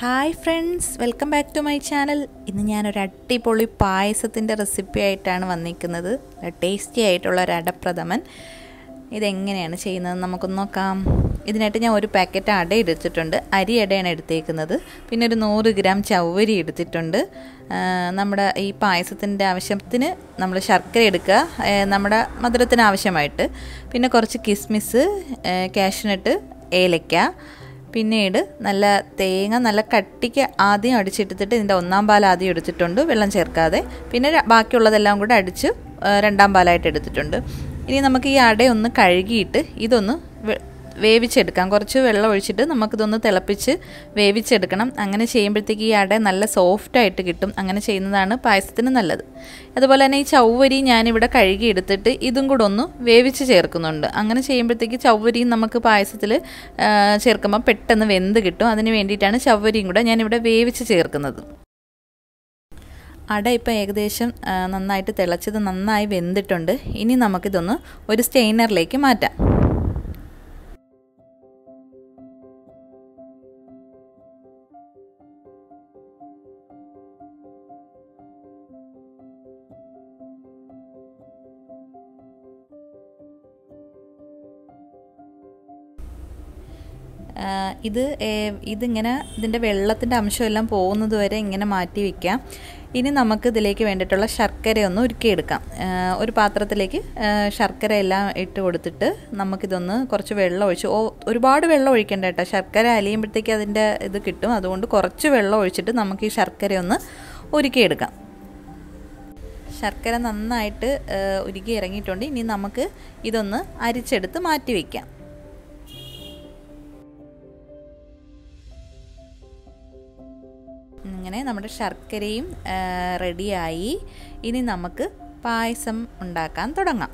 Hi friends welcome back to my channel ഇന്ന് ഞാനൊരു അടിപൊളി പായസത്തിന്റെ റെസിപ്പി ആയിട്ടാണ് വന്നിരിക്കുന്നത്. ടേസ്റ്റി ആയിട്ടുള്ള ഒരു അടപ്രഥമൻ. ഇതെങ്ങനെയാണ് ചെയ്യുന്നത് നമുക്കൊന്ന് നോക്കാം. ഇതിനായിട്ട് ഞാൻ ഒരു പാക്കറ്റ് അട എടുത്തിട്ടുണ്ട്. അരി അടയാണ് എടുത്തേക്കുന്നത്. പിന്നെ ഒരു നൂറ് ഗ്രാം ചവ്വരി എടുത്തിട്ടുണ്ട്. നമ്മുടെ ഈ പായസത്തിന്റെ ആവശ്യത്തിന് നമ്മൾ ശർക്കര എടുക്കുക. നമ്മുടെ മധുരത്തിന് ആവശ്യമായിട്ട്. പിന്നെ കുറച്ച് കിസ്മിസ് കാഷ്നട്ട് ഏലക്ക പിന്നീട് നല്ല തേങ്ങ നല്ല കട്ടിക്ക് ആദ്യം അടിച്ചെടുത്തിട്ട് ഇതിന്റെ ഒന്നാം പാൽ ആദ്യം എടുത്തിട്ടുണ്ട്. വെള്ളം ചേർക്കാതെ. പിന്നെ ബാക്കിയുള്ളതെല്ലാം കൂടെ അടിച്ച് രണ്ടാം പാലായിട്ട് എടുത്തിട്ടുണ്ട്. ഇനി നമുക്ക് ഈ അടയൊന്ന് കഴുകിയിട്ട് ഇതൊന്ന് വേവിച്ചെടുക്കാം. കുറച്ച് വെള്ളം ഒഴിച്ചിട്ട് നമുക്കിതൊന്ന് തിളപ്പിച്ച് വേവിച്ചെടുക്കണം. അങ്ങനെ ചെയ്യുമ്പോഴത്തേക്ക് ഈ അട നല്ല സോഫ്റ്റായിട്ട് കിട്ടും. അങ്ങനെ ചെയ്യുന്നതാണ് പായസത്തിന് നല്ലത്. അതുപോലെ തന്നെ ഈ ചൗവരി ഞാനിവിടെ കഴുകി എടുത്തിട്ട് ഇതും കൂടെ ഒന്ന് വേവിച്ച് ചേർക്കുന്നുണ്ട്. അങ്ങനെ ചെയ്യുമ്പോഴത്തേക്ക് ചൗവരിയും നമുക്ക് പായസത്തിൽ ചേർക്കുമ്പോൾ പെട്ടെന്ന് വെന്ത് കിട്ടും. അതിന് വേണ്ടിയിട്ടാണ് ചവ്വരിയും കൂടെ ഞാനിവിടെ വേവിച്ച് ചേർക്കുന്നത്. അട ഇപ്പോൾ ഏകദേശം നന്നായിട്ട് തിളച്ചത് നന്നായി വെന്തിട്ടുണ്ട്. ഇനി നമുക്കിതൊന്ന് ഒരു സ്റ്റെയിനറിലേക്ക് മാറ്റാം. ഇത് ഇതിങ്ങനെ ഇതിന്റെ വെള്ളത്തിന്റെ അംശമെല്ലാം പോകുന്നത് വരെ ഇങ്ങനെ മാറ്റി വയ്ക്കാം ഇനി നമുക്ക് ഇതിലേക്ക് വേണ്ടിയിട്ടുള്ള ശർക്കരയൊന്ന് ഉരുക്കിയെടുക്കാം. ഒരു പാത്രത്തിലേക്ക് ശർക്കര എല്ലാം ഇട്ട് കൊടുത്തിട്ട് നമുക്കിതൊന്ന് കുറച്ച് വെള്ളം ഒഴിച്ച് ഒരുപാട് വെള്ളം ഒഴിക്കേണ്ട കേട്ടോ. ശർക്കര അലിയുമ്പോഴത്തേക്ക് അതിന്റെ ഇത് കിട്ടും. അതുകൊണ്ട് കുറച്ച് വെള്ളം ഒഴിച്ചിട്ട് നമുക്ക് ഈ ശർക്കരയൊന്ന് ഉരുക്കിയെടുക്കാം. ശർക്കര നന്നായിട്ട് ഉരുക്കി ഇറങ്ങിയിട്ടുണ്ട്. ഇനി നമുക്ക് ഇതൊന്ന് അരിച്ചെടുത്ത് മാറ്റി വയ്ക്കാം ഇങ്ങനെ നമ്മുടെ ശർക്കരയും റെഡിയായി. ഇനി നമുക്ക് പായസം ഉണ്ടാക്കാൻ തുടങ്ങാം.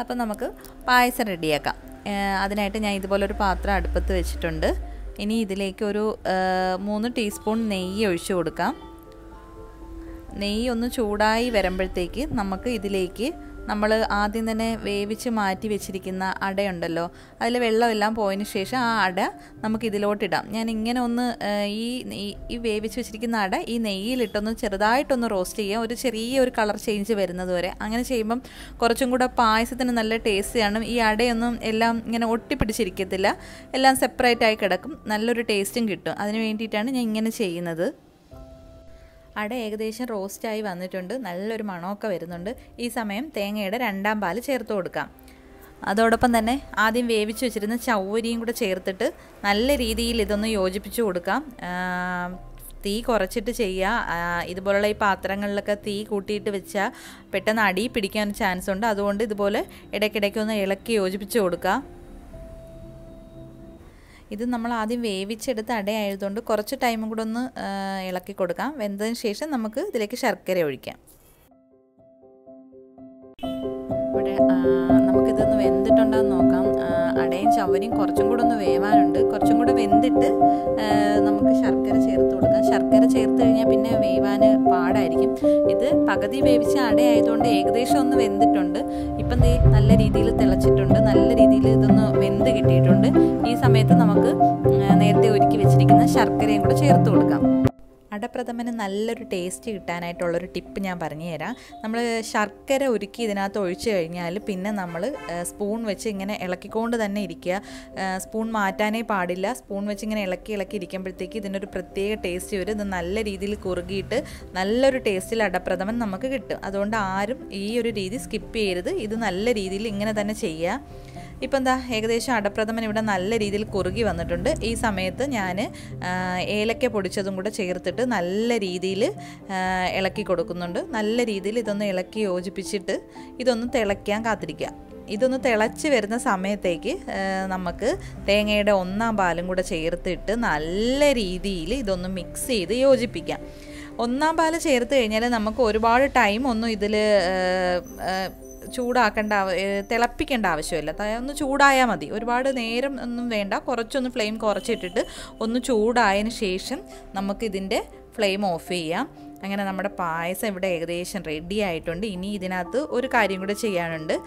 അപ്പോൾ നമുക്ക് പായസം റെഡിയാക്കാം. അതിനായിട്ട് ഞാൻ ഇതുപോലൊരു പാത്രം അടുപ്പത്ത് വെച്ചിട്ടുണ്ട്. ഇനി ഇതിലേക്ക് ഒരു മൂന്ന് ടീസ്പൂൺ നെയ്യ് ഒഴിച്ച് കൊടുക്കാം. നെയ്യ് ഒന്ന് ചൂടായി വരുമ്പോഴത്തേക്ക് നമുക്ക് ഇതിലേക്ക് നമ്മൾ ആദ്യം തന്നെ വേവിച്ച് മാറ്റി വെച്ചിരിക്കുന്ന അടയുണ്ടല്ലോ. അതിൽ വെള്ളമെല്ലാം പോയതിന് ശേഷം ആ അട നമുക്ക് ഇതിലോട്ടിടാം ഞാൻ ഇങ്ങനെ ഒന്ന് ഈ ഈ വേവിച്ച് വെച്ചിരിക്കുന്ന അട ഈ നെയ്യിലിട്ടൊന്ന് ചെറുതായിട്ടൊന്ന് റോസ്റ്റ് ചെയ്യാം. ഒരു ചെറിയ ഒരു കളർ ചേഞ്ച് വരുന്നത് വരെ അങ്ങനെ ചെയ്യുമ്പം കുറച്ചും കൂടെ പായസത്തിന് നല്ല ടേസ്റ്റിയാണ് ഈ അടയൊന്നും എല്ലാം ഇങ്ങനെ ഒട്ടിപ്പിടിച്ചിരിക്കത്തില്ല. എല്ലാം സെപ്പറേറ്റ് ആയി കിടക്കും. നല്ലൊരു ടേസ്റ്റും കിട്ടും. അതിന് വേണ്ടിയിട്ടാണ് ഞാൻ ഇങ്ങനെ ചെയ്യുന്നത്. അട ഏകദേശം റോസ്റ്റായി വന്നിട്ടുണ്ട്. നല്ലൊരു മണമൊക്കെ വരുന്നുണ്ട്. ഈ സമയം തേങ്ങയുടെ രണ്ടാം പാൽ ചേർത്ത് കൊടുക്കാം. അതോടൊപ്പം തന്നെ ആദ്യം വേവിച്ച് വെച്ചിരുന്ന ചൗവരിയും കൂടെ ചേർത്തിട്ട് നല്ല രീതിയിൽ ഇതൊന്ന് യോജിപ്പിച്ച് കൊടുക്കാം. തീ കുറച്ചിട്ട് ചെയ്യുക ഇതുപോലുള്ള ഈ പാത്രങ്ങളിലൊക്കെ തീ കൂട്ടിയിട്ട് വെച്ചാൽ പെട്ടെന്ന് അടി പിടിക്കാൻ ചാൻസ് ഉണ്ട്. അതുകൊണ്ട് ഇതുപോലെ ഇടയ്ക്കിടയ്ക്ക് ഒന്ന് ഇളക്കി യോജിപ്പിച്ച് കൊടുക്കുക ഇത് നമ്മൾ ആദ്യം വേവിച്ചെടുത്ത അടയായതുകൊണ്ട് കുറച്ച് ടൈമും കൂടെ ഒന്ന് ഇളക്കി കൊടുക്കാം. വെന്തതിന് ശേഷം നമുക്ക് ഇതിലേക്ക് ശർക്കര ഒഴിക്കാം. ചവനും കുറച്ചും കൂടെ ഒന്ന് വേവാനുണ്ട്. കുറച്ചും കൂടെ വെന്തിട്ട് നമുക്ക് ശർക്കര ചേർത്ത് കൊടുക്കാം. ശർക്കര ചേർത്ത് കഴിഞ്ഞാൽ പിന്നെ വേവാൻ പാടായിരിക്കും. ഇത് പകുതി വേവിച്ച അടയായതുകൊണ്ട് ഏകദേശം ഒന്ന് വെന്തിട്ടുണ്ട്. ഇപ്പം നല്ല രീതിയിൽ തിളച്ചിട്ടുണ്ട്. നല്ല രീതിയിൽ ഇതൊന്ന് വെന്ത് കിട്ടിയിട്ടുണ്ട്. ഈ സമയത്ത് നമുക്ക് നേരത്തെ ഒരുക്കി വെച്ചിരിക്കുന്ന ശർക്കരയും കൂടെ ചേർത്ത് കൊടുക്കാം. അടപ്രഥമന് നല്ലൊരു ടേസ്റ്റ് കിട്ടാനായിട്ടുള്ളൊരു ടിപ്പ് ഞാൻ പറഞ്ഞു തരാം നമ്മൾ ശർക്കര ഒരുക്കി ഇതിനകത്ത് ഒഴിച്ചു കഴിഞ്ഞാൽ പിന്നെ നമ്മൾ സ്പൂൺ വെച്ച് ഇങ്ങനെ ഇളക്കിക്കൊണ്ട് തന്നെ ഇരിക്കുക. സ്പൂൺ മാറ്റാനേ പാടില്ല. സ്പൂൺ വെച്ച് ഇങ്ങനെ ഇളക്കി ഇളക്കി ഇരിക്കുമ്പോഴത്തേക്ക് ഇതിനൊരു പ്രത്യേക ടേസ്റ്റ് വരും. ഇത് നല്ല രീതിയിൽ കുറുകിയിട്ട് നല്ലൊരു ടേസ്റ്റിൽ അടപ്രഥമൻ നമുക്ക് കിട്ടും. അതുകൊണ്ട് ആരും ഈ ഒരു രീതി സ്കിപ്പ് ചെയ്യരുത്. ഇത് നല്ല രീതിയിൽ ഇങ്ങനെ തന്നെ ചെയ്യുക. ഇപ്പം എന്താ ഏകദേശം അടപ്രഥമൻ ഇവിടെ നല്ല രീതിയിൽ കുറുകി വന്നിട്ടുണ്ട്. ഈ സമയത്ത് ഞാൻ ഏലക്ക പൊടിച്ചതും കൂടെ ചേർത്തിട്ട് നല്ല രീതിയിൽ ഇളക്കി കൊടുക്കുന്നുണ്ട്. നല്ല രീതിയിൽ ഇതൊന്ന് ഇളക്കി യോജിപ്പിച്ചിട്ട് ഇതൊന്ന് തിളയ്ക്കാൻ കാത്തിരിക്കുക. ഇതൊന്ന് തിളച്ച് വരുന്ന സമയത്തേക്ക് നമുക്ക് തേങ്ങയുടെ ഒന്നാം പാലും കൂടെ ചേർത്തിട്ട് നല്ല രീതിയിൽ ഇതൊന്ന് മിക്സ് ചെയ്ത് യോജിപ്പിക്കാം. ഒന്നാം പാൽ ചേർത്ത് കഴിഞ്ഞാൽ നമുക്ക് ഒരുപാട് ടൈം ഒന്നും ഇതിൽ ചൂടാക്കേണ്ട തിളപ്പിക്കേണ്ട ആവശ്യമില്ല. ഒന്ന് ചൂടായാൽ മതി. ഒരുപാട് നേരം ഒന്നും വേണ്ട. കുറച്ചൊന്ന് ഫ്ലെയിം കുറച്ചിട്ടിട്ട് ഒന്ന് ചൂടായതിന് ശേഷം നമുക്കിതിന്റെ ഫ്ലെയിം ഓഫ് ചെയ്യാം. അങ്ങനെ നമ്മുടെ പായസം ഇവിടെ ഏകദേശം റെഡി ആയിട്ടുണ്ട്. ഇനി ഇതിനകത്ത് ഒരു കാര്യം കൂടെ ചെയ്യാനുണ്ട്.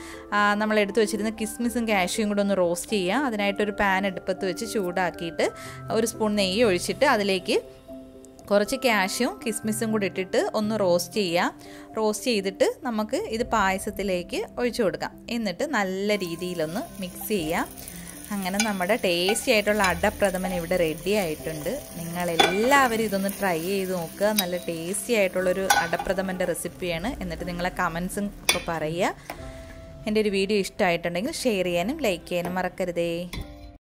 നമ്മൾ എടുത്തു വെച്ചിരുന്ന കിസ്മിസും കാഷ്യും കൂടെ ഒന്ന് റോസ്റ്റ് ചെയ്യുക അതിനായിട്ടൊരു പാൻ അടുപ്പത്ത് വെച്ച് ചൂടാക്കിയിട്ട് ഒരു സ്പൂൺ നെയ്യ് ഒഴിച്ചിട്ട് അതിലേക്ക് കുറച്ച് ക്യാഷും കിസ്മിസും കൂടി ഇട്ടിട്ട് ഒന്ന് റോസ്റ്റ് ചെയ്യുക റോസ്റ്റ് ചെയ്തിട്ട് നമുക്ക് ഇത് പായസത്തിലേക്ക് ഒഴിച്ചു കൊടുക്കാം. എന്നിട്ട് നല്ല രീതിയിലൊന്ന് മിക്സ് ചെയ്യുക അങ്ങനെ നമ്മുടെ ടേസ്റ്റി ആയിട്ടുള്ള അടപ്രഥമൻ ഇവിടെ റെഡി ആയിട്ടുണ്ട്. നിങ്ങളെല്ലാവരും ഇതൊന്ന് ട്രൈ ചെയ്ത് നോക്കുക. നല്ല ടേസ്റ്റി ആയിട്ടുള്ളൊരു അടപ്രഥമന്റെ റെസിപ്പിയാണ് എന്നിട്ട് നിങ്ങളെ കമൻസും ഒക്കെ പറയുക. എന്റെ ഒരു വീഡിയോ ഇഷ്ടമായിട്ടുണ്ടെങ്കിൽ ഷെയർ ചെയ്യാനും ലൈക്ക് ചെയ്യാനും മറക്കരുതേ.